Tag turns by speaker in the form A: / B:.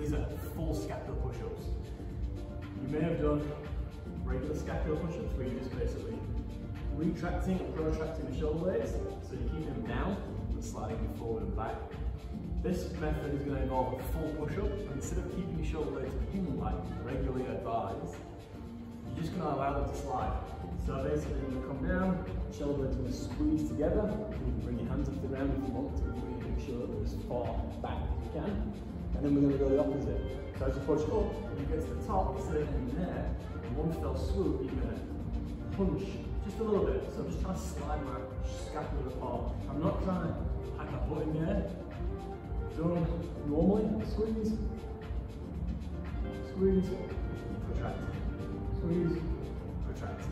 A: these are full scapular push-ups. You may have done regular scapular push-ups where you're just basically retracting and protracting the shoulder blades, so you keep them down and sliding them forward and back. This method is going to involve a full push-up, and instead of keeping your shoulder blades pinned like regularly advised, you're just going to allow them to slide. So basically you're going to come down, shoulder blades are going to squeeze together, you can bring your hands up to the ground if you want to, make sure they're as far back as you can, and then we're going to go the opposite. So as you push up, when you get to the top, of ending there, in one fell swoop, you're going to punch just a little bit. So I'm just trying to slide my scapula apart. I'm not trying to pack a foot in there. Done normally, squeeze, squeeze, protract, squeeze, protract.